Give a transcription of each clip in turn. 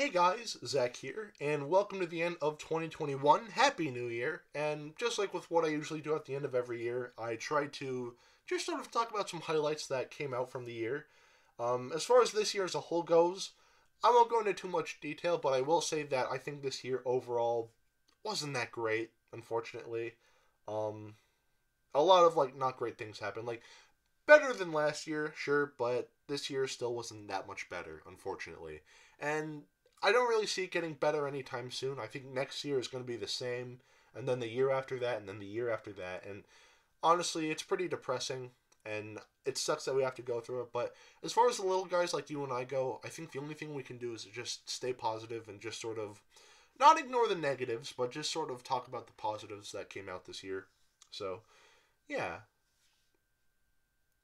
Hey guys, Zack here, and welcome to the end of 2021. Happy New Year! And just like with what I usually do at the end of every year, I try to just sort of talk about some highlights that came out from the year. Um, as far as this year as a whole goes, I won't go into too much detail, but I will say that I think this year overall wasn't that great, unfortunately. Um, a lot of like not great things happened. Like better than last year, sure, but this year still wasn't that much better, unfortunately. And I don't really see it getting better anytime soon. I think next year is going to be the same, and then the year after that, and then the year after that. And honestly, it's pretty depressing, and it sucks that we have to go through it. But as far as the little guys like you and I go, I think the only thing we can do is just stay positive and just sort of not ignore the negatives, but just sort of talk about the positives that came out this year. So, yeah.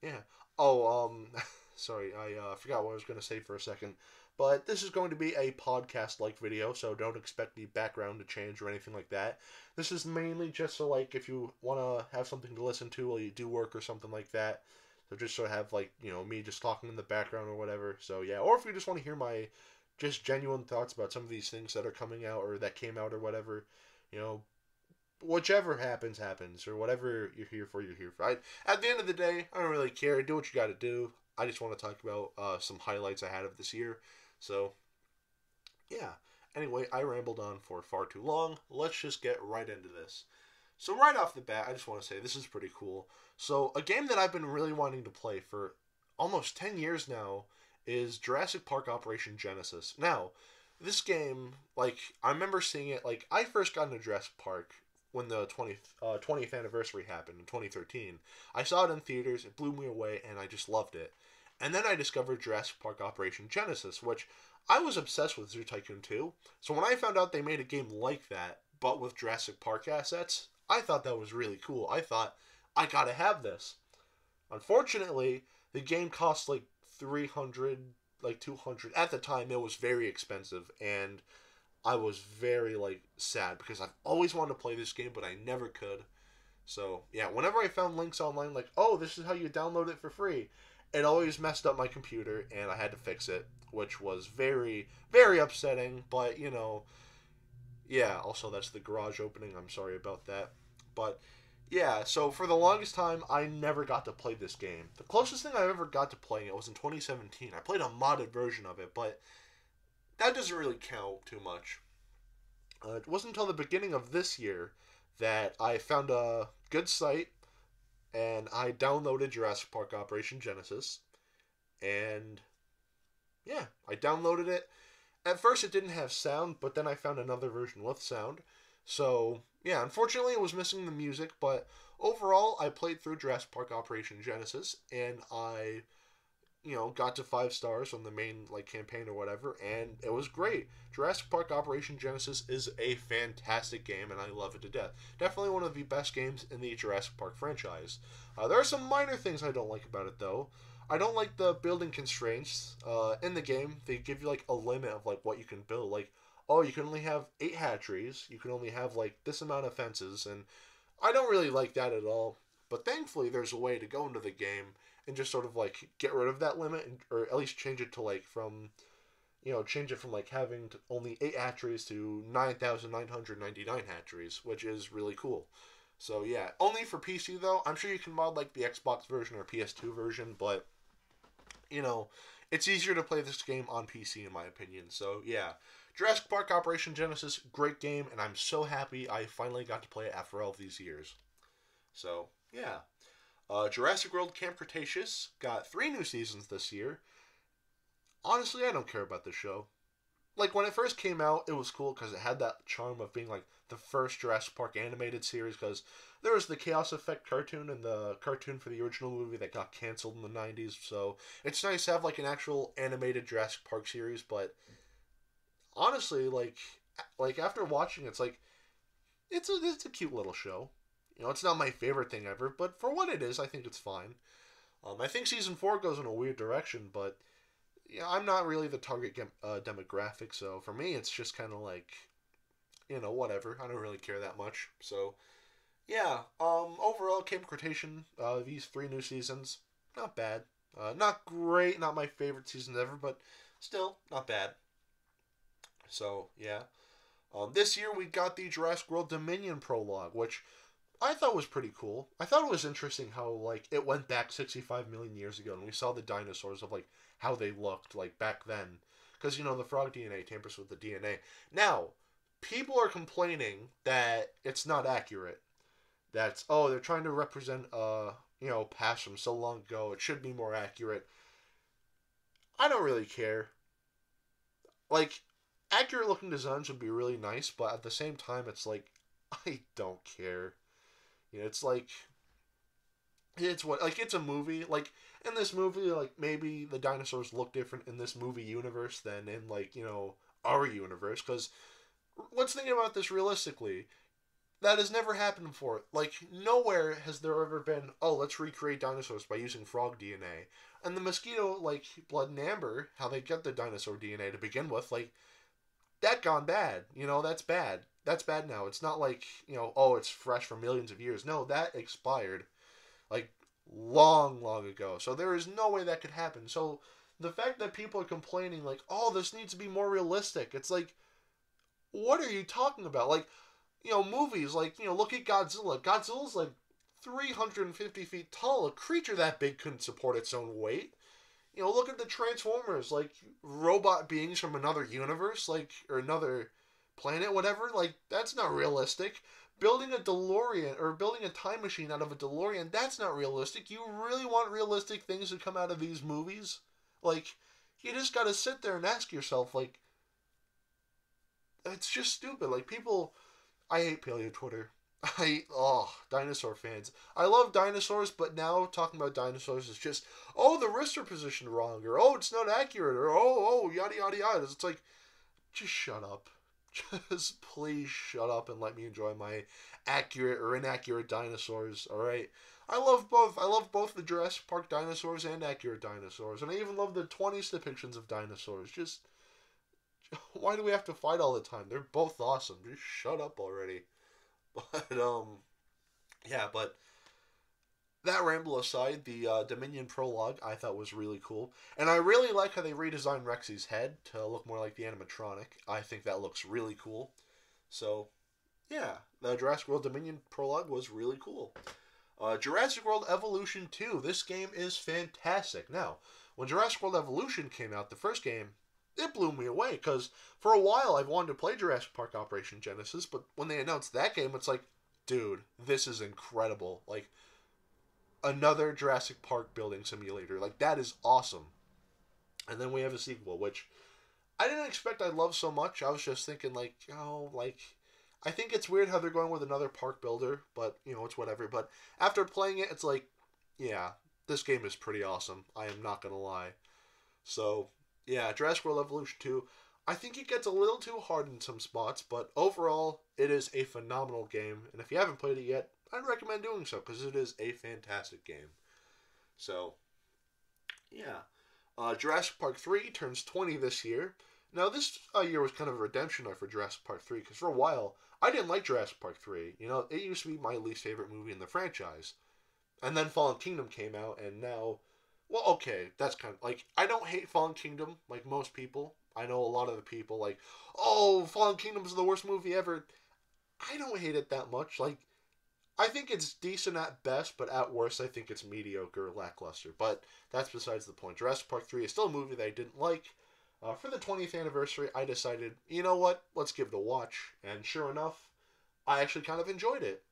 Yeah. Oh, um, sorry, I uh, forgot what I was going to say for a second. But this is going to be a podcast like video, so don't expect the background to change or anything like that. This is mainly just so, like, if you want to have something to listen to while you do work or something like that. So just so have, like, you know, me just talking in the background or whatever. So, yeah. Or if you just want to hear my just genuine thoughts about some of these things that are coming out or that came out or whatever, you know, whichever happens, happens, or whatever you're here for, you're here for. I, at the end of the day, I don't really care. Do what you got to do. I just want to talk about uh, some highlights I had of this year. So, yeah. Anyway, I rambled on for far too long. Let's just get right into this. So, right off the bat, I just want to say this is pretty cool. So, a game that I've been really wanting to play for almost 10 years now is Jurassic Park Operation Genesis. Now, this game, like, I remember seeing it, like, I first got into Jurassic Park when the 20th, uh, 20th anniversary happened in 2013. I saw it in theaters, it blew me away, and I just loved it. And then I discovered Jurassic Park Operation Genesis, which I was obsessed with Zoo Tycoon 2. So when I found out they made a game like that, but with Jurassic Park assets, I thought that was really cool. I thought, I gotta have this. Unfortunately, the game cost like 300, like 200. At the time, it was very expensive, and I was very, like, sad because I've always wanted to play this game, but I never could. So, yeah, whenever I found links online, like, oh, this is how you download it for free, it always messed up my computer and I had to fix it, which was very, very upsetting. But, you know, yeah, also that's the garage opening. I'm sorry about that. But, yeah, so for the longest time, I never got to play this game. The closest thing I ever got to playing it was in 2017. I played a modded version of it, but that doesn't really count too much. Uh, it wasn't until the beginning of this year that I found a good site and I downloaded Jurassic Park Operation Genesis, and yeah, I downloaded it. At first, it didn't have sound, but then I found another version with sound. So yeah, unfortunately, it was missing the music, but overall, I played through Jurassic Park Operation Genesis, and I you know, got to five stars on the main like campaign or whatever, and it was great. Jurassic Park Operation Genesis is a fantastic game, and I love it to death. Definitely one of the best games in the Jurassic Park franchise. Uh, there are some minor things I don't like about it though. I don't like the building constraints uh, in the game. They give you like a limit of like what you can build. Like, oh, you can only have eight hatcheries. You can only have like this amount of fences, and I don't really like that at all. But thankfully, there's a way to go into the game and just sort of like get rid of that limit, and, or at least change it to like from, you know, change it from like having only eight hatcheries to nine thousand nine hundred ninety nine hatcheries, which is really cool. So yeah, only for PC though. I'm sure you can mod like the Xbox version or PS2 version, but you know, it's easier to play this game on PC in my opinion. So yeah, Jurassic Park Operation Genesis, great game, and I'm so happy I finally got to play it after all these years. So yeah. Uh, Jurassic World Camp Cretaceous got three new seasons this year. Honestly, I don't care about this show. Like, when it first came out, it was cool because it had that charm of being, like, the first Jurassic Park animated series because there was the Chaos Effect cartoon and the cartoon for the original movie that got canceled in the 90s. So, it's nice to have, like, an actual animated Jurassic Park series, but honestly, like, like after watching it, it's like, it's a, it's a cute little show. You know, it's not my favorite thing ever, but for what it is, I think it's fine. Um, I think season four goes in a weird direction, but yeah, I'm not really the target uh, demographic, so for me, it's just kind of like, you know, whatever. I don't really care that much. So, yeah. Um, overall, Camp Cretaceous, uh, these three new seasons, not bad. Uh, not great, not my favorite seasons ever, but still not bad. So yeah, um, this year we got the Jurassic World Dominion prologue, which I thought was pretty cool. I thought it was interesting how like it went back 65 million years ago, and we saw the dinosaurs of like how they looked like back then, because you know the frog DNA tampers with the DNA. Now, people are complaining that it's not accurate. That's oh they're trying to represent uh you know past from so long ago. It should be more accurate. I don't really care. Like accurate looking designs would be really nice, but at the same time, it's like I don't care. You know, it's like it's what like it's a movie. Like in this movie, like maybe the dinosaurs look different in this movie universe than in like you know our universe. Because let's think about this realistically. That has never happened before. Like nowhere has there ever been. Oh, let's recreate dinosaurs by using frog DNA. And the mosquito, like blood and amber, how they get the dinosaur DNA to begin with, like that gone bad. You know, that's bad. That's bad now. It's not like, you know, oh, it's fresh for millions of years. No, that expired like long, long ago. So there is no way that could happen. So the fact that people are complaining, like, oh, this needs to be more realistic, it's like, what are you talking about? Like, you know, movies, like, you know, look at Godzilla. Godzilla's like 350 feet tall. A creature that big couldn't support its own weight you know, look at the Transformers, like robot beings from another universe, like or another planet, whatever. Like that's not realistic. Building a DeLorean or building a time machine out of a DeLorean, that's not realistic. You really want realistic things to come out of these movies? Like, you just gotta sit there and ask yourself, like, it's just stupid. Like people, I hate paleo Twitter. I oh dinosaur fans. I love dinosaurs, but now talking about dinosaurs is just oh the wrists are positioned wrong or oh it's not accurate or oh oh yada yada yada. It's like just shut up. Just please shut up and let me enjoy my accurate or inaccurate dinosaurs. All right. I love both. I love both the Jurassic Park dinosaurs and accurate dinosaurs, and I even love the 20s depictions of dinosaurs. Just why do we have to fight all the time? They're both awesome. Just shut up already. But um, yeah, but that ramble aside, the uh, Dominion prologue I thought was really cool, and I really like how they redesigned Rexy's head to look more like the animatronic. I think that looks really cool. So, yeah, the Jurassic World Dominion prologue was really cool. Uh, Jurassic World Evolution 2. This game is fantastic. Now, when Jurassic World Evolution came out, the first game, it blew me away because for a while I've wanted to play Jurassic Park Operation Genesis, but when they announced that game, it's like, dude, this is incredible. Like, another Jurassic Park building simulator. Like, that is awesome. And then we have a sequel, which I didn't expect I'd love so much. I was just thinking, like, know, like, I think it's weird how they're going with another park builder, but, you know, it's whatever. But after playing it, it's like, yeah, this game is pretty awesome. I am not going to lie. So, yeah, Jurassic World Evolution 2. I think it gets a little too hard in some spots, but overall, it is a phenomenal game. And if you haven't played it yet, I'd recommend doing so because it is a fantastic game. So, yeah. Uh, Jurassic Park 3 turns 20 this year. Now, this uh, year was kind of a redemption for Jurassic Park 3 because for a while, I didn't like Jurassic Park 3. You know, it used to be my least favorite movie in the franchise. And then Fallen Kingdom came out, and now well, okay, that's kind of like I don't hate Fallen Kingdom like most people. I know a lot of the people like, oh, Fallen Kingdom is the worst movie ever. I don't hate it that much. Like, I think it's decent at best, but at worst, I think it's mediocre, lackluster. But that's besides the point. Jurassic Park Three is still a movie that I didn't like. Uh, for the 20th anniversary, I decided, you know what, let's give it a watch. And sure enough, I actually kind of enjoyed it.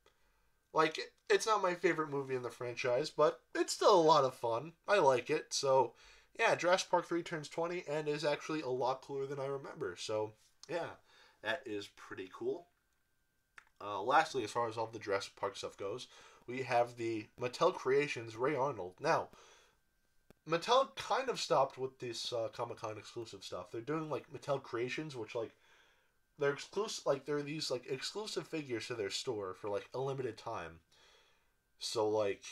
Like, it's not my favorite movie in the franchise, but it's still a lot of fun. I like it. So, yeah, Jurassic Park 3 turns 20 and is actually a lot cooler than I remember. So, yeah, that is pretty cool. Uh, lastly, as far as all the Jurassic Park stuff goes, we have the Mattel Creations Ray Arnold. Now, Mattel kind of stopped with this uh, Comic Con exclusive stuff. They're doing like Mattel Creations, which like they're exclusive like they're these like exclusive figures to their store for like a limited time. So like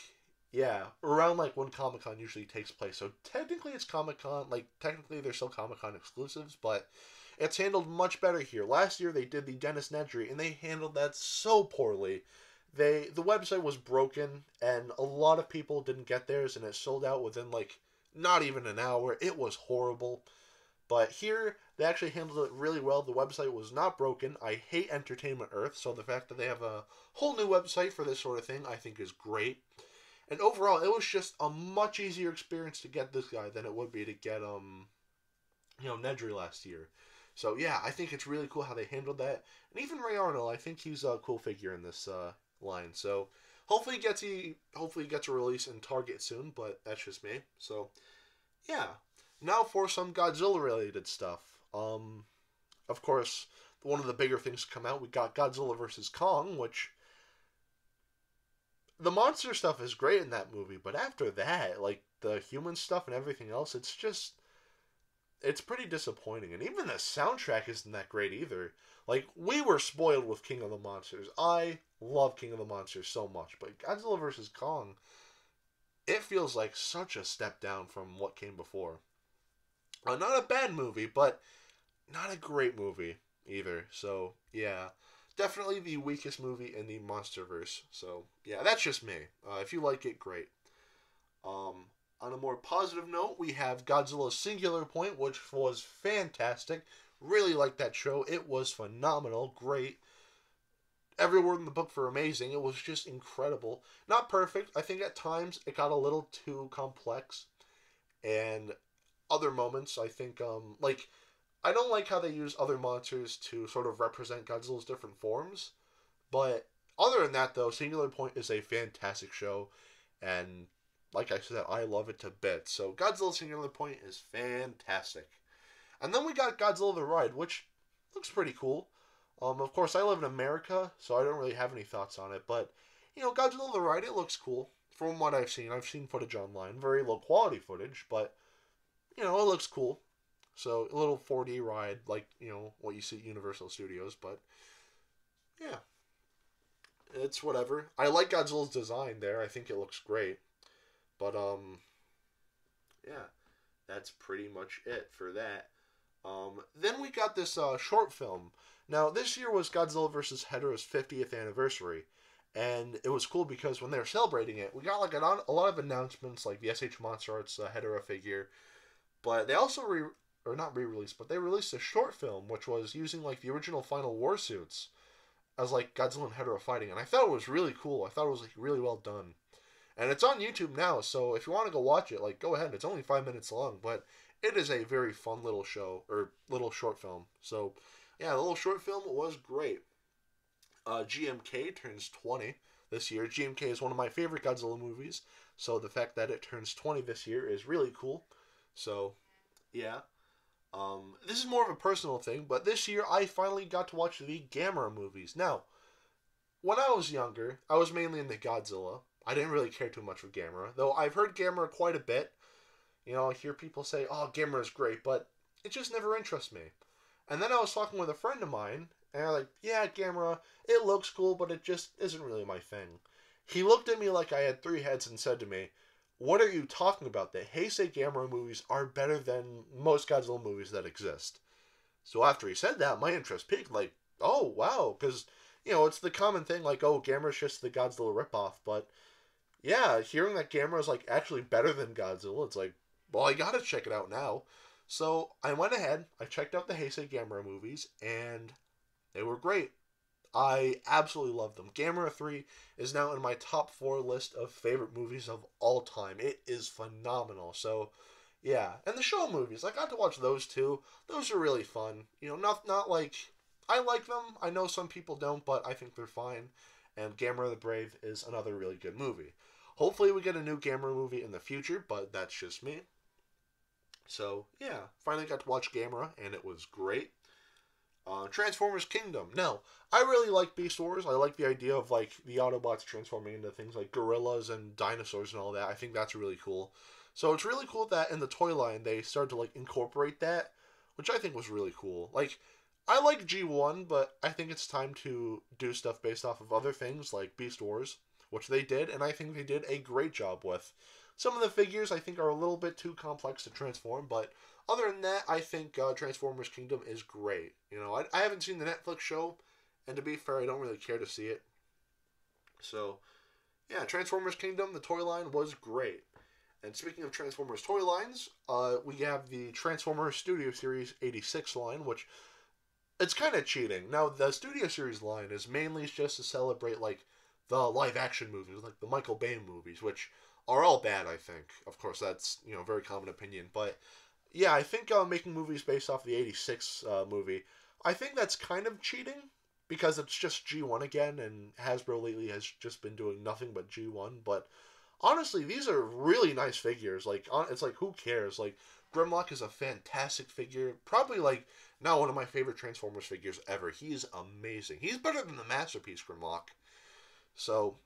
yeah around like when comic-con usually takes place. So technically it's comic-con like technically they're still comic-con exclusives but it's handled much better here. Last year they did the dennis nedry and they handled that so poorly. They the website was broken and a lot of people didn't get theirs and it sold out within like not even an hour. It was horrible But here, they actually handled it really well. The website was not broken. I hate Entertainment Earth, so the fact that they have a whole new website for this sort of thing, I think is great. And overall, it was just a much easier experience to get this guy than it would be to get um, you know, Nedry last year. So yeah, I think it's really cool how they handled that. And even Ray Arnold, I think he's a cool figure in this uh, line. So hopefully he gets he hopefully he gets a release in Target soon, but that's just me. So yeah. Now for some Godzilla related stuff. Um of course, one of the bigger things to come out, we got Godzilla vs. Kong, which the monster stuff is great in that movie, but after that, like the human stuff and everything else, it's just it's pretty disappointing. And even the soundtrack isn't that great either. Like we were spoiled with King of the Monsters. I love King of the Monsters so much, but Godzilla vs Kong, it feels like such a step down from what came before. Uh, not a bad movie, but not a great movie either. So yeah, definitely the weakest movie in the MonsterVerse. So yeah, that's just me. Uh, if you like it, great. Um, on a more positive note, we have Godzilla Singular Point, which was fantastic. Really liked that show. It was phenomenal, great. Every word in the book for amazing. It was just incredible. Not perfect. I think at times it got a little too complex. And other moments, I think, um, like, I don't like how they use other monsters to sort of represent Godzilla's different forms. But other than that, though, Singular Point is a fantastic show. And like I said, I love it to bits. So Godzilla Singular Point is fantastic. And then we got Godzilla the Ride, which looks pretty cool. Um, of course, I live in America, so I don't really have any thoughts on it. But you know, Godzilla the Ride, it looks cool from what I've seen. I've seen footage online, very low quality footage, but you know, it looks cool. So a little 4D ride, like you know what you see at Universal Studios, but yeah, it's whatever. I like Godzilla's design there. I think it looks great. But um, yeah, that's pretty much it for that. Um, then we got this uh, short film. Now this year was Godzilla vs. Hedorah's 50th anniversary, and it was cool because when they were celebrating it, we got like a lot of announcements, like the SH Monster Arts uh, Hedorah figure, but they also re or not re-released, but they released a short film which was using like the original Final War suits as like Godzilla and Hedorah fighting, and I thought it was really cool. I thought it was like really well done and it's on YouTube now. So if you want to go watch it, like go ahead. It's only five minutes long, but it is a very fun little show or little short film. So yeah, the little short film was great. Uh, GMK turns twenty this year. GMK is one of my favorite Godzilla movies, so the fact that it turns twenty this year is really cool. So yeah. Um, this is more of a personal thing, but this year I finally got to watch the Gamera movies. Now, when I was younger, I was mainly into Godzilla, I didn't really care too much for Gamera, though I've heard Gamera quite a bit. You know, I hear people say, "Oh, Gamera is great," but it just never interests me. And then I was talking with a friend of mine, and I'm like, "Yeah, Gamera, it looks cool, but it just isn't really my thing." He looked at me like I had three heads and said to me, "What are you talking about? The Heisei Gamera movies are better than most Godzilla movies that exist." So after he said that, my interest peaked. Like, oh wow, because you know it's the common thing like, oh, Gamera's just the Godzilla ripoff, but yeah, hearing that Gamera is like actually better than Godzilla, it's like, well, I gotta check it out now. So I went ahead, I checked out the Heisei Gamera movies, and they were great. I absolutely love them. Gamera 3 is now in my top four list of favorite movies of all time. It is phenomenal. So, yeah. And the Showa movies, I got to watch those too. Those are really fun. You know, not not like I like them. I know some people don't, but I think they're fine. And Gamera the Brave is another really good movie. Hopefully, we get a new Gamera movie in the future, but that's just me. So, yeah, finally got to watch Gamera, and it was great. Uh, Transformers Kingdom. No, I really like Beast Wars. I like the idea of like the Autobots transforming into things like gorillas and dinosaurs and all that. I think that's really cool. So it's really cool that in the toy line they started to like incorporate that, which I think was really cool. Like I like G1, but I think it's time to do stuff based off of other things like Beast Wars which they did, and I think they did a great job with. Some of the figures I think are a little bit too complex to transform, but other than that, I think uh, Transformers Kingdom is great. You know, I, I haven't seen the Netflix show, and to be fair, I don't really care to see it. So, yeah, Transformers Kingdom, the toy line was great. And speaking of Transformers toy lines, uh, we have the Transformers Studio Series 86 line, which it's kind of cheating. Now, the Studio Series line is mainly just to celebrate, like, the live action movies, like the Michael Bay movies, which are all bad, I think. Of course, that's, you know, very common opinion. But, yeah, I think uh, making movies based off the 86 uh, movie, I think that's kind of cheating because it's just G1 again, and Hasbro lately has just been doing nothing but G1. But honestly, these are really nice figures. Like, it's like, who cares? Like, Grimlock is a fantastic figure. Probably, like, now one of my favorite Transformers figures ever. He's amazing. He's better than the Masterpiece Grimlock. So,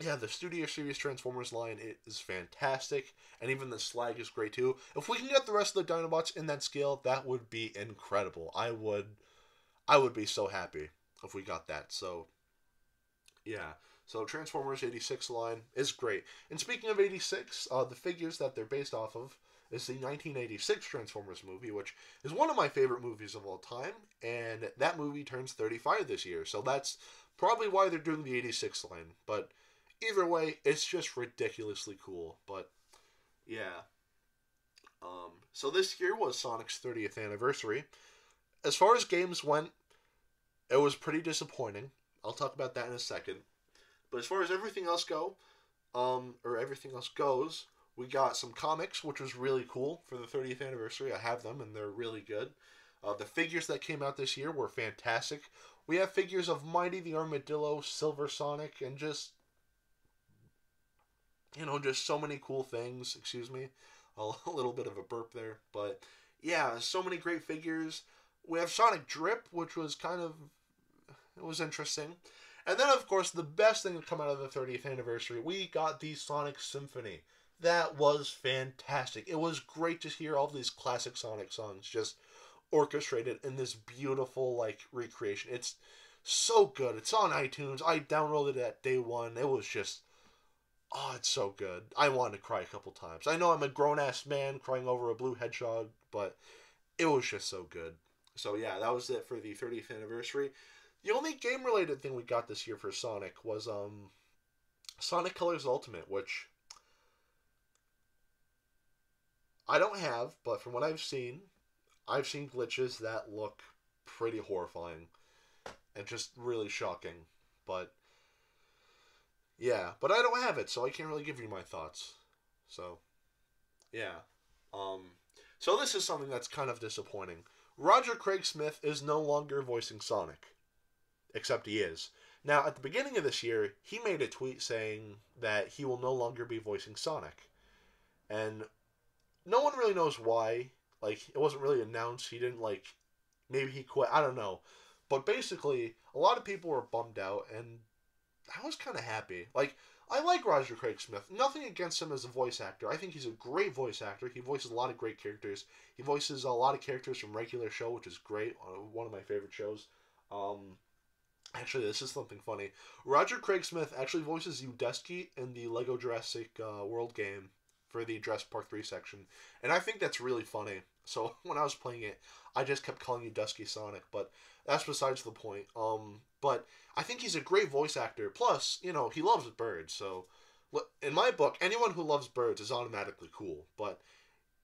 yeah, the Studio Series Transformers line is fantastic, and even the Slag is great too. If we can get the rest of the Dinobots in that scale, that would be incredible. I would, I would be so happy if we got that. So, yeah. So Transformers 86 line is great. And speaking of 86, uh, the figures that they're based off of is the 1986 Transformers movie, which is one of my favorite movies of all time, and that movie turns 35 this year. So that's probably why they're doing the 86 line. But either way, it's just ridiculously cool. But yeah. Um, so this year was Sonic's 30th anniversary. As far as games went, it was pretty disappointing. I'll talk about that in a second. But as far as everything else go, um, or everything else goes, we got some comics, which was really cool for the 30th anniversary. I have them, and they're really good. Uh, the figures that came out this year were fantastic. We have figures of Mighty the Armadillo, Silver Sonic, and just, you know, just so many cool things. Excuse me, a little bit of a burp there. But yeah, so many great figures. We have Sonic Drip, which was kind of, it was interesting. And then, of course, the best thing to come out of the 30th anniversary, we got the Sonic Symphony. That was fantastic. It was great to hear all these classic Sonic songs just orchestrated in this beautiful, like, recreation. It's so good. It's on iTunes. I downloaded it at day one. It was just, oh, it's so good. I wanted to cry a couple times. I know I'm a grown ass man crying over a blue hedgehog, but it was just so good. So, yeah, that was it for the 30th anniversary. The only game related thing we got this year for Sonic was um Sonic Colors Ultimate, which I don't have, but from what I've seen, I've seen glitches that look pretty horrifying and just really shocking. But yeah, but I don't have it, so I can't really give you my thoughts. So yeah. Um so this is something that's kind of disappointing. Roger Craig Smith is no longer voicing Sonic except he is. Now, at the beginning of this year, he made a tweet saying that he will no longer be voicing Sonic. And no one really knows why. Like, it wasn't really announced. He didn't, like, maybe he quit. I don't know. But basically, a lot of people were bummed out, and I was kind of happy. Like, I like Roger Craig Smith. Nothing against him as a voice actor. I think he's a great voice actor. He voices a lot of great characters. He voices a lot of characters from regular show, which is great. Uh, one of my favorite shows. Um, Actually, this is something funny. Roger Craig Smith actually voices Udesky in the Lego Jurassic uh, World game for the Jurassic Park 3 section. And I think that's really funny. So when I was playing it, I just kept calling Udesky Sonic, but that's besides the point. Um, but I think he's a great voice actor. Plus, you know, he loves birds, so in my book, anyone who loves birds is automatically cool. But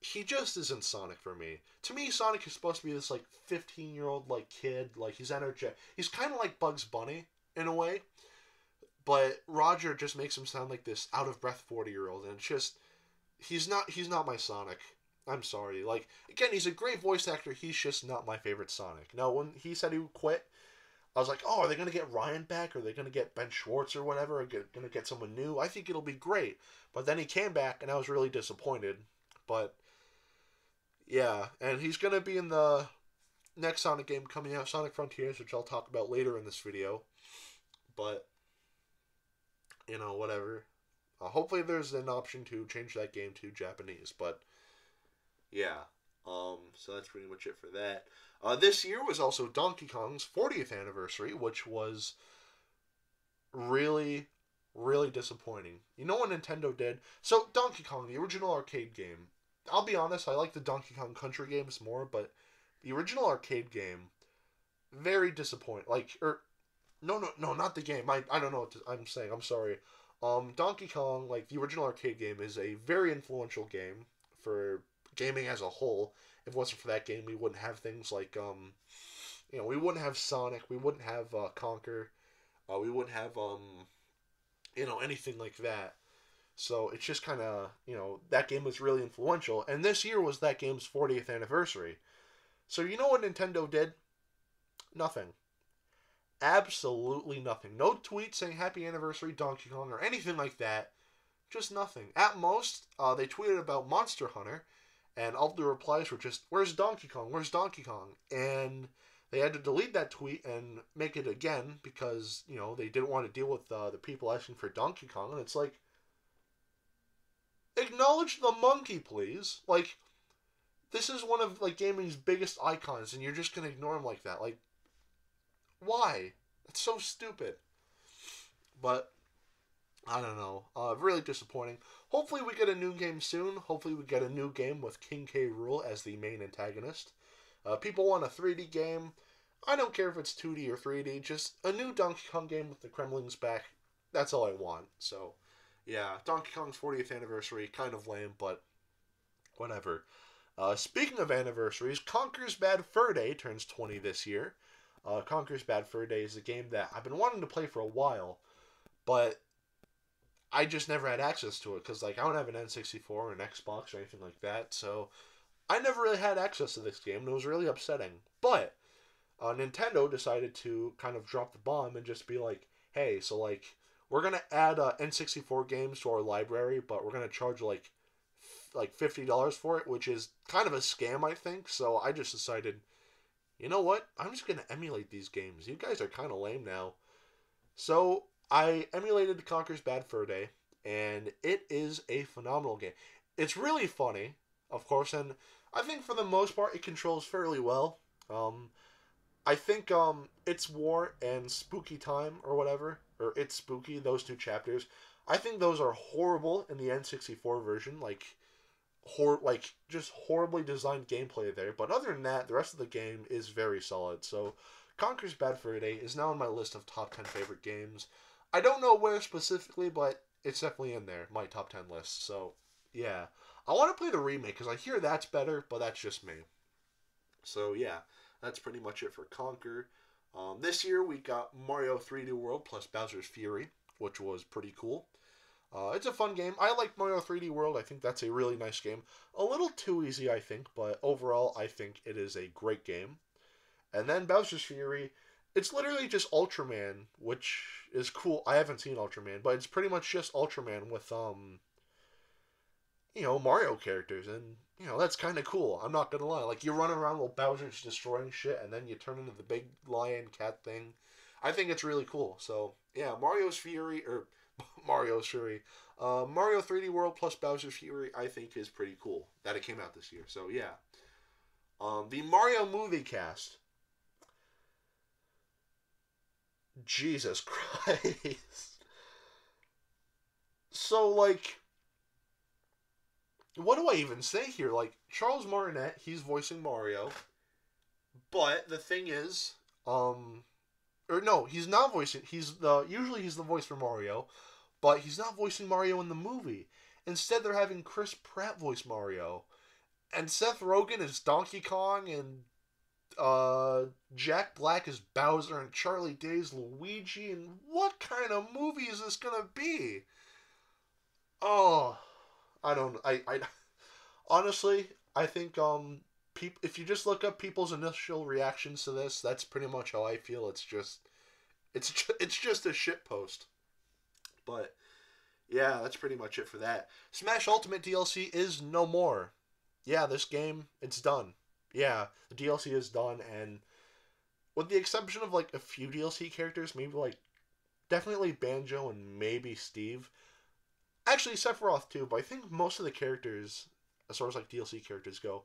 he just isn't Sonic for me. To me, Sonic is supposed to be this like fifteen year old like kid, like he's energetic. He's kind of like Bugs Bunny in a way, but Roger just makes him sound like this out of breath forty year old, and it's just he's not he's not my Sonic. I'm sorry. Like again, he's a great voice actor. He's just not my favorite Sonic. Now, when he said he would quit, I was like, oh, are they gonna get Ryan back? Are they gonna get Ben Schwartz or whatever? Are they gonna get someone new? I think it'll be great. But then he came back, and I was really disappointed. But yeah, and he's going to be in the next Sonic game coming out, Sonic Frontiers, which I'll talk about later in this video. But, you know, whatever. Uh, hopefully there's an option to change that game to Japanese, but yeah. Um, so that's pretty much it for that. Uh, this year was also Donkey Kong's 40th anniversary, which was really, really disappointing. You know what Nintendo did? So, Donkey Kong, the original arcade game, I'll be honest, I like the Donkey Kong Country games more, but the original arcade game, very disappointing. Like, or er, no, no, no, not the game. I, I don't know what to, I'm saying. I'm sorry. Um, Donkey Kong, like the original arcade game, is a very influential game for gaming as a whole. If it wasn't for that game, we wouldn't have things like, um, you know, we wouldn't have Sonic, we wouldn't have uh, Conker, uh, we wouldn't have, um, you know, anything like that. So it's just kind of, you know, that game was really influential. And this year was that game's 40th anniversary. So you know what Nintendo did? Nothing. Absolutely nothing. No tweet saying happy anniversary Donkey Kong or anything like that. Just nothing. At most, uh, they tweeted about Monster Hunter, and all the replies were just, Where's Donkey Kong? Where's Donkey Kong? And they had to delete that tweet and make it again because, you know, they didn't want to deal with uh, the people asking for Donkey Kong. And it's like, acknowledge the monkey, please. Like, this is one of like gaming's biggest icons, and you're just gonna ignore him like that. Like, why? It's so stupid. But I don't know. Uh, really disappointing. Hopefully, we get a new game soon. Hopefully, we get a new game with King K. Rool as the main antagonist. Uh, people want a 3D game. I don't care if it's 2D or 3D. Just a new Donkey Kong game with the Kremlings back. That's all I want. So, yeah, Donkey Kong's 40th anniversary, kind of lame, but whatever. Uh, speaking of anniversaries, Conker's Bad Fur Day turns 20 this year. Uh, Conker's Bad Fur Day is a game that I've been wanting to play for a while, but I just never had access to it because like I don't have an N64 or an Xbox or anything like that, so I never really had access to this game, and it was really upsetting. But uh, Nintendo decided to kind of drop the bomb and just be like, "Hey, so like we're gonna add uh, N64 games to our library, but we're gonna charge like like fifty dollars for it, which is kind of a scam, I think. So I just decided, you know what? I'm just gonna emulate these games. You guys are kind of lame now. So I emulated Conker's Bad Fur Day, and it is a phenomenal game. It's really funny, of course, and I think for the most part it controls fairly well. Um, I think um, it's War and Spooky Time or whatever, or It's Spooky. Those two chapters. I think those are horrible in the N64 version. Like hor like just horribly designed gameplay there. But other than that, the rest of the game is very solid. So Conker's Bad Fur Day is now on my list of top ten favorite games. I don't know where specifically, but it's definitely in there, my top ten list. So yeah, I want to play the remake because I hear that's better, but that's just me. So yeah, that's pretty much it for Conker. Um, this year we got Mario 3D World plus Bowser's Fury, which was pretty cool. Uh, it's a fun game. I like Mario 3D World. I think that's a really nice game. A little too easy, I think, but overall, I think it is a great game. And then Bowser's Fury, it's literally just Ultraman, which is cool. I haven't seen Ultraman, but it's pretty much just Ultraman with um, you know, Mario characters, and you know that's kind of cool. I'm not gonna lie. Like you run around while Bowser's destroying shit, and then you turn into the big lion cat thing. I think it's really cool. So yeah, Mario's Fury or Mario's Fury. Uh, Mario 3D World plus Bowser's Fury, I think, is pretty cool that it came out this year. So yeah, um, the Mario movie cast. Jesus Christ. So like, what do I even say here? Like Charles Martinet, he's voicing Mario, but the thing is, um, or no, he's not voicing. He's the usually he's the voice for Mario, but he's not voicing Mario in the movie. Instead, they're having Chris Pratt voice Mario, and Seth Rogen is Donkey Kong, and uh, Jack Black is Bowser, and Charlie Day's Luigi. And what kind of movie is this gonna be? Oh, I don't. I I honestly, I think um peop, if you just look up people's initial reactions to this, that's pretty much how I feel. It's just, it's it's just a shit post. But yeah, that's pretty much it for that. Smash Ultimate DLC is no more. Yeah, this game it's done. Yeah, the DLC is done, and with the exception of like a few DLC characters, maybe like definitely Banjo and maybe Steve. Actually, Sephiroth too, but I think most of the characters, as far as like DLC characters go,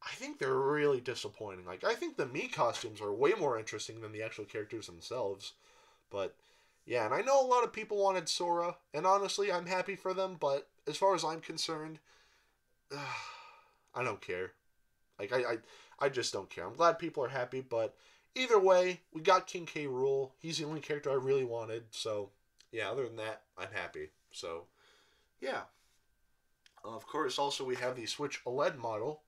I think they're really disappointing. Like I think the Mii costumes are way more interesting than the actual characters themselves. But yeah, and I know a lot of people wanted Sora, and honestly, I'm happy for them. But as far as I'm concerned, uh, I don't care. Like I, I, I just don't care. I'm glad people are happy, but either way, we got King K. Rool. He's the only character I really wanted. So yeah, other than that, I'm happy. So, yeah. Of course, also we have the Switch OLED model.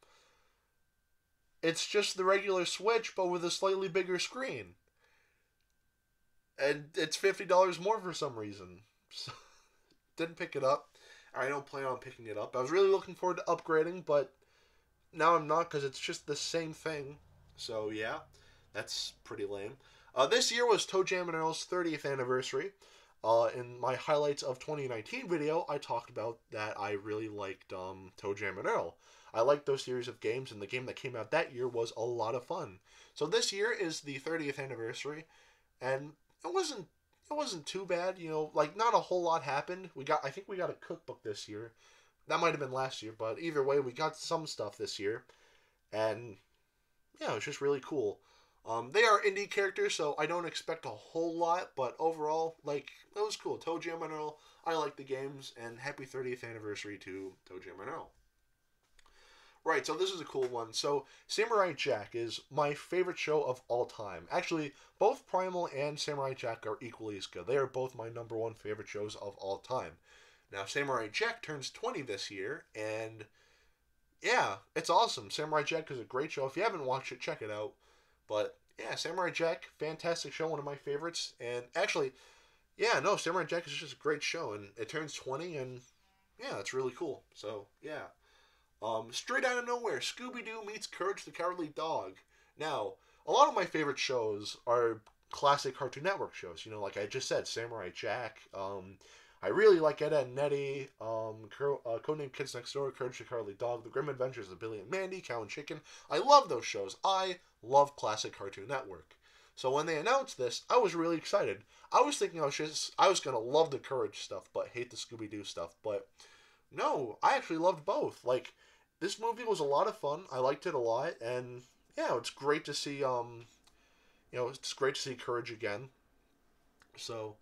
It's just the regular Switch, but with a slightly bigger screen. And it's $50 more for some reason. So, didn't pick it up. I don't plan on picking it up. I was really looking forward to upgrading, but now I'm not because it's just the same thing. So, yeah, that's pretty lame. Uh, this year was ToeJam and Earl's 30th anniversary. Uh, in my highlights of 2019 video, I talked about that I really liked um, ToeJam and Earl. I liked those series of games, and the game that came out that year was a lot of fun. So this year is the 30th anniversary, and it wasn't it wasn't too bad. You know, like not a whole lot happened. We got I think we got a cookbook this year. That might have been last year, but either way, we got some stuff this year, and yeah, it was just really cool. Um, they are indie characters, so I don't expect a whole lot, but overall, like, that was cool. ToeJam and Earl, I like the games, and happy 30th anniversary to ToeJam and Earl. Right, so this is a cool one. So, Samurai Jack is my favorite show of all time. Actually, both Primal and Samurai Jack are equally as good. They are both my number one favorite shows of all time. Now, Samurai Jack turns 20 this year, and yeah, it's awesome. Samurai Jack is a great show. If you haven't watched it, check it out. But yeah, Samurai Jack, fantastic show, one of my favorites. And actually, yeah, no, Samurai Jack is just a great show, and it turns twenty, and yeah, it's really cool. So yeah, um, straight out of nowhere, Scooby Doo meets Courage the Cowardly Dog. Now, a lot of my favorite shows are classic Cartoon Network shows. You know, like I just said, Samurai Jack. Um, I really like Ed, and Nettie, um, uh, Codename Kids Next Door, Courage the Cowardly Dog, The Grim Adventures of Billy and Mandy, Cow and Chicken. I love those shows. I love classic Cartoon Network. So when they announced this, I was really excited. I was thinking I was just I was gonna love the Courage stuff, but hate the Scooby Doo stuff. But no, I actually loved both. Like this movie was a lot of fun. I liked it a lot, and yeah, it's great to see. Um, you know, it's great to see Courage again. So,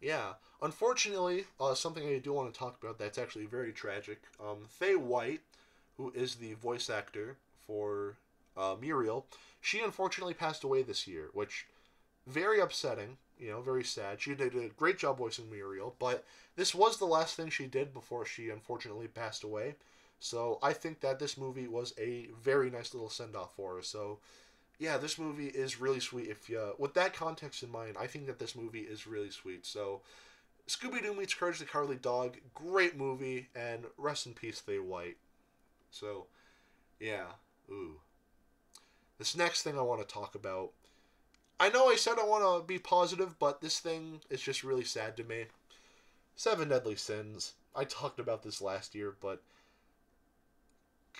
yeah. Unfortunately, uh, something I do want to talk about that's actually very tragic. Um, Thea White, who is the voice actor for uh, Muriel, she unfortunately passed away this year, which very upsetting. You know, very sad. She did a great job voicing Muriel, but this was the last thing she did before she unfortunately passed away. So I think that this movie was a very nice little send off for her. So yeah, this movie is really sweet. If you with that context in mind, I think that this movie is really sweet. So Scooby Doo meets Courage the Cowardly Dog, great movie, and rest in peace, Thea White. So, yeah, ooh. This next thing I want to talk about. I know I said I want to be positive, but this thing is just really sad to me. Seven Deadly Sins. I talked about this last year, but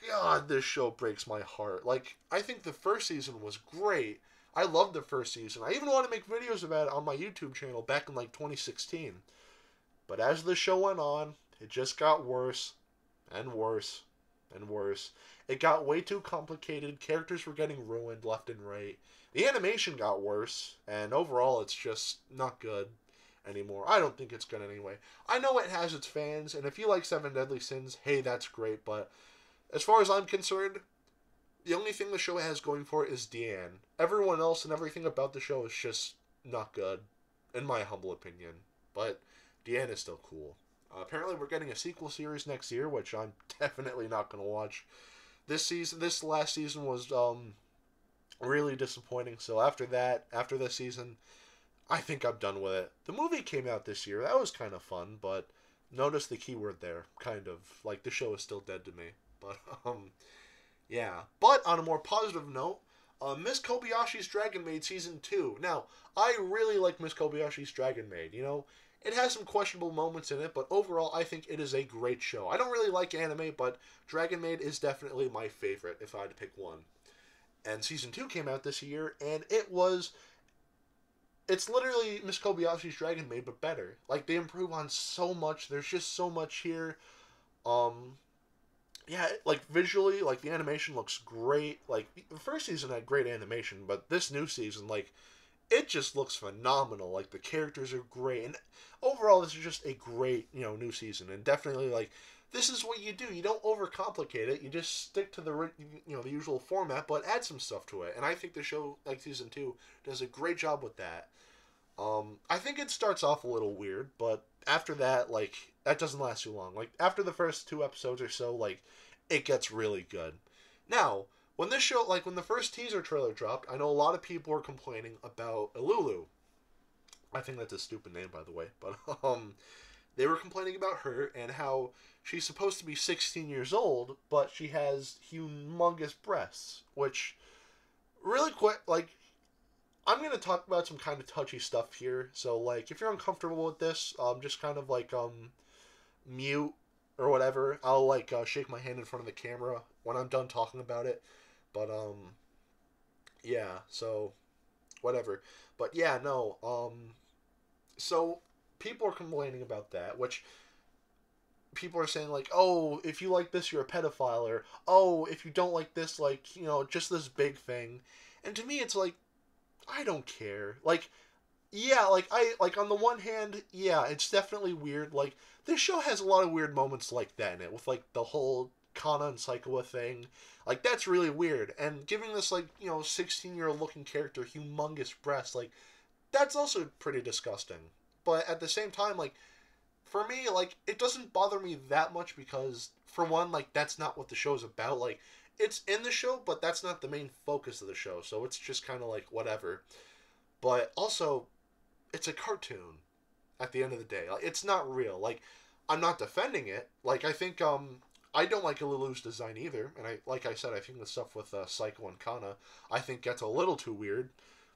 God, this show breaks my heart. Like, I think the first season was great. I loved the first season. I even want to make videos about it on my YouTube channel back in like 2016. But as the show went on, it just got worse and worse and worse. It got way too complicated. Characters were getting ruined left and right. The animation got worse, and overall, it's just not good anymore. I don't think it's good anyway. I know it has its fans, and if you like Seven Deadly Sins, hey, that's great. But as far as I'm concerned, the only thing the show has going for it is Diane. Everyone else and everything about the show is just not good, in my humble opinion. But Diane is still cool. Uh, apparently, we're getting a sequel series next year, which I'm definitely not going to watch. This season, this last season was um, really disappointing. So after that, after this season, I think I'm done with it. The movie came out this year. That was kind of fun, but notice the keyword there. Kind of like the show is still dead to me. But um, yeah. But on a more positive note, uh, Miss Kobayashi's Dragon Maid season two. Now, I really like Miss Kobayashi's Dragon Maid. You know, it has some questionable moments in it, but overall, I think it is a great show. I don't really like anime, but Dragon Maid is definitely my favorite if I had to pick one. And season two came out this year, and it was. It's literally Miss Kobayashi's Dragon Maid, but better. Like they improve on so much. There's just so much here. Um, yeah, like visually, like the animation looks great. Like the first season had great animation, but this new season, like it just looks phenomenal. Like the characters are great, and overall, this is just a great you know new season, and definitely like this is what you do. You don't overcomplicate it. You just stick to the you know the usual format, but add some stuff to it. And I think the show like season two does a great job with that. Um, I think it starts off a little weird, but after that, like that doesn't last too long. Like after the first two episodes or so, like it gets really good. Now, when this show, like when the first teaser trailer dropped, I know a lot of people were complaining about Lulu. I think that's a stupid name, by the way, but um, they were complaining about her and how she's supposed to be 16 years old, but she has humongous breasts, which really quick, like I'm going to talk about some kind of touchy stuff here. So, like, if you're uncomfortable with this, um, just kind of like um, mute or whatever. I'll like uh, shake my hand in front of the camera when I'm done talking about it. But um, yeah. So, whatever. But yeah, no. Um, so people are complaining about that, which people are saying like, oh, if you like this, you're a pedophile, or oh, if you don't like this, like you know, just this big thing. And to me, it's like I don't care. Like, yeah, like I like on the one hand, yeah, it's definitely weird. Like this show has a lot of weird moments like that in it, with like the whole Kana and Saikawa thing. Like that's really weird. And giving this like you know sixteen year old looking character humongous breasts, like that's also pretty disgusting. But at the same time, like for me, like it doesn't bother me that much because for one, like that's not what the show's about. Like it's in the show, but that's not the main focus of the show. So it's just kind of like whatever. But also, it's a cartoon. At the end of the day, like, it's not real. Like I'm not defending it. Like I think um I don't like Lulu's design either, and I like I said I think the stuff with uh, Saikawa and Kana I think gets a little too weird.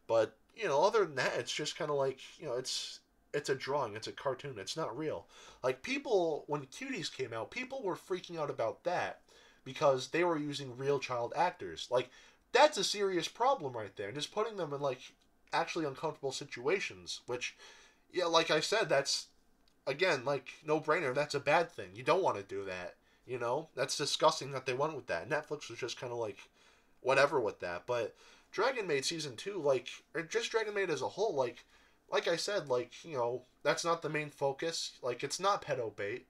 But you know, other than that, it's just kind of like you know, it's it's a drawing, it's a cartoon, it's not real. Like people when Cuties came out, people were freaking out about that because they were using real child actors. Like that's a serious problem right there. And just putting them in like actually uncomfortable situations, which yeah, like I said, that's again like no brainer. That's a bad thing. You don't want to do that. You know, that's disgusting that they went with that. Netflix was just kind of like whatever with that. But Dragon Maid season two, like or just Dragon Maid as a whole, like like I said, like you know that's not the main focus. Like it's not pedo bait.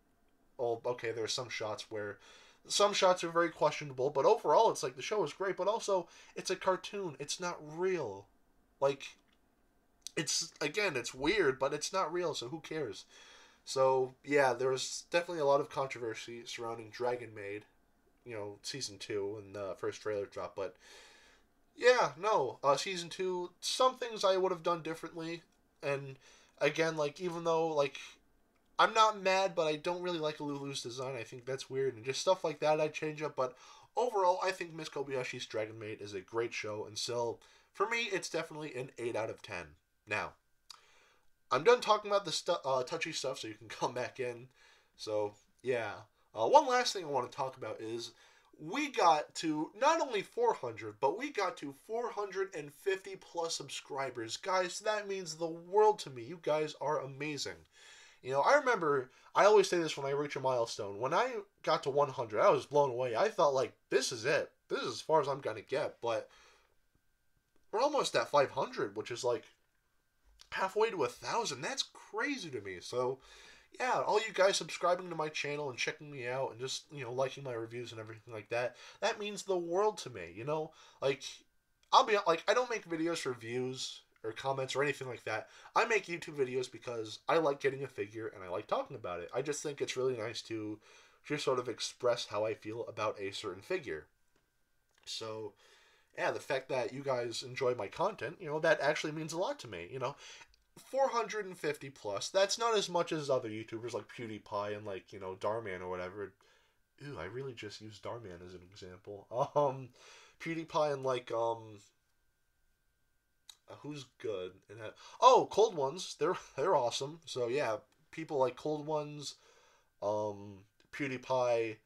Oh, okay, there are some shots where some shots are very questionable, but overall, it's like the show is great. But also, it's a cartoon. It's not real. Like, it's again, it's weird, but it's not real. So who cares? So yeah, there was definitely a lot of controversy surrounding Dragon Maid, you know, season two and the first trailer drop. But yeah, no, uh, season two, some things I would have done differently, and again, like even though like I'm not mad, but I don't really like Lulu's design. I think that's weird, and just stuff like that I'd change up. But overall, I think Miss Kobayashi's Dragon Maid is a great show, and so for me, it's definitely an 8 out of 10. Now, I'm done talking about the stu- uh, touchy stuff, so you can come back in. So, yeah. Uh, one last thing I want to talk about is we got to not only 400, but we got to 450 plus subscribers. Guys, that means the world to me. You guys are amazing. You know, I remember I always say this when I reach a milestone. When I got to 100, I was blown away. I felt like this is it. This is as far as I'm gonna get. But we're almost at 500, which is like halfway to a thousand. That's crazy to me. So, yeah, all you guys subscribing to my channel and checking me out and just you know liking my reviews and everything like that. That means the world to me. You know, like I'll be like I don't make videos for views or comments or anything like that. I make YouTube videos because I like getting a figure and I like talking about it. I just think it's really nice to just sort of express how I feel about a certain figure. So, yeah, the fact that you guys enjoy my content, you know, that actually means a lot to me, you know. 450 plus, that's not as much as other YouTubers like PewDiePie and like, you know, Darman or whatever. Ooh, I really just used Darman as an example. Um, PewDiePie and like, um, uh, who's good and oh cold ones. They're they're awesome. So yeah people like cold ones um pewdiepie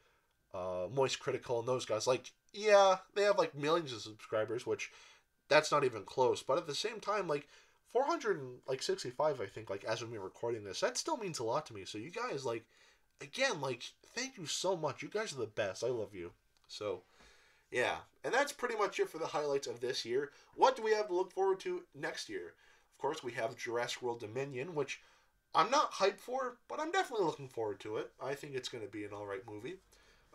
uh moist critical and those guys. Like yeah they have like millions of subscribers which that's not even close. But at the same time like 465 i think like as we're recording this that still means a lot to me. So you guys like again like thank you so much. You guys are the best. I love you. So yeah, and that's pretty much it for the highlights of this year. What do we have to look forward to next year? Of course, we have Jurassic World Dominion, which I'm not hyped for, but I'm definitely looking forward to it. I think it's going to be an alright movie.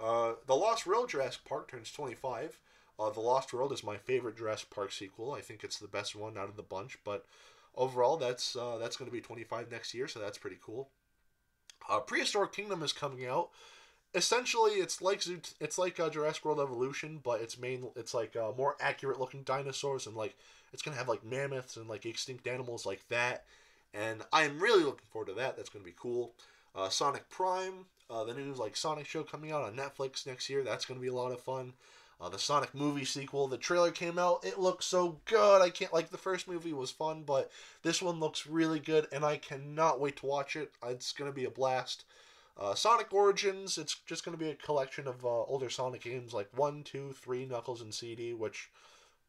Uh, the Lost World Jurassic Park turns 25. Uh, the Lost World is my favorite Jurassic Park sequel. I think it's the best one out of the bunch, but overall, that's uh, that's going to be 25 next year, so that's pretty cool. Uh, Prehistoric Kingdom is coming out. Essentially, it's like it's like uh, Jurassic World Evolution, but it's main it's like uh, more accurate looking dinosaurs and like it's gonna have like mammoths and like extinct animals like that. And I'm really looking forward to that. That's gonna be cool. Uh, Sonic Prime, uh, the new like Sonic show coming out on Netflix next year. That's gonna be a lot of fun. Uh, the Sonic movie sequel, the trailer came out. It looks so good. I can't like the first movie was fun, but this one looks really good, and I cannot wait to watch it. It's gonna be a blast. Uh, Sonic Origins, it's just gonna be a collection of uh, older Sonic games like one, two, three, Knuckles, and CD, which,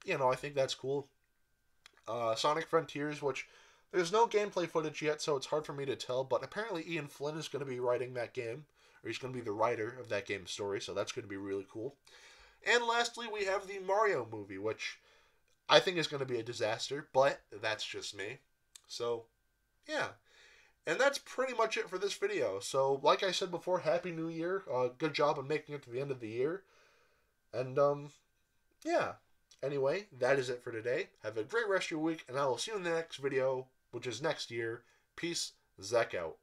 you know, I think that's cool. Uh, Sonic Frontiers, which there's no gameplay footage yet, so it's hard for me to tell. But apparently, Ian Flynn is going to be writing that game, or he's going to be the writer of that game story, so that's going to be really cool. And lastly, we have the Mario movie, which I think is going to be a disaster, but that's just me. So, yeah. And that's pretty much it for this video. So, like I said before, Happy New Year. Uh, good job on making it to the end of the year. And, um, yeah. Anyway, that is it for today. Have a great rest of your week, and I will see you in the next video, which is next year. Peace, Zack out.